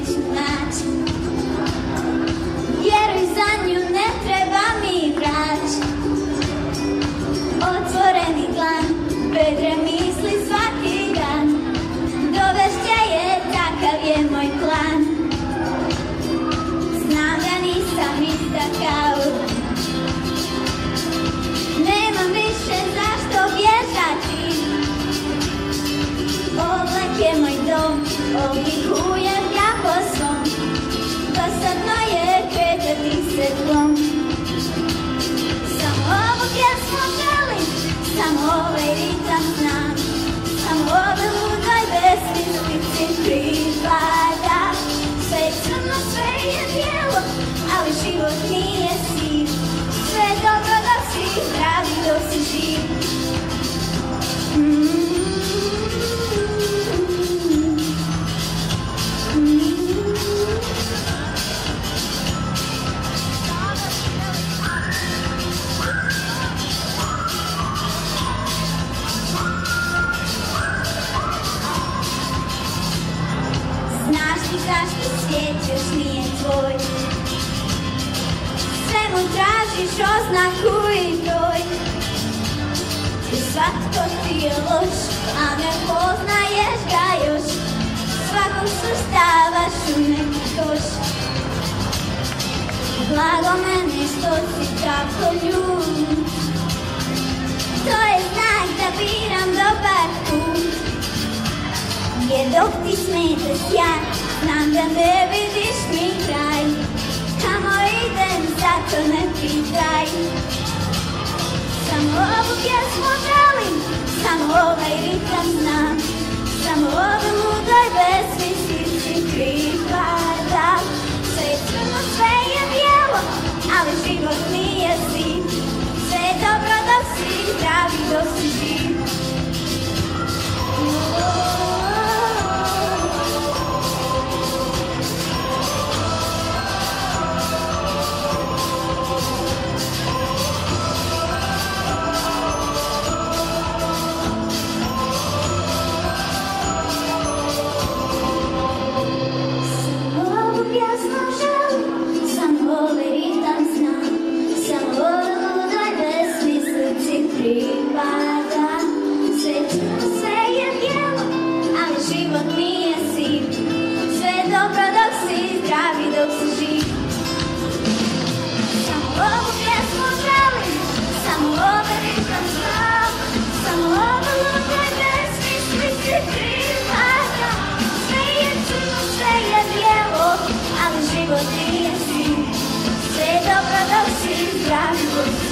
neću naći. Vjeruj za nju ne treba mi vrać. Otvoreni glan, vedre misli svaki dan. Dovešća je, takav je moj plan. Znam da nisam ista kao. Nemam više zašto bježati. Oblak je moj dom, ovdje already done now. I'm over. Zašto još nije tvoj? Svemu tražiš oznaku i broj Jer svatko ti je loš, a ne poznaješ ga još Svakog suštavaš u neki koš Blago meni što si tako ljud dok ti smete sjaj, znam da ne vidiš mi kraj. Kamo idem, zato ne pitaj. Samo ovu pjesmu želim, samo ovaj ritam znam. Samo ovu mudoj besmislici pripada. Sve je crno, sve je bijelo, ali život nije siv Sve je dobro dok si zdrav i dok si živ ali život nije siv. Sve je dobro dok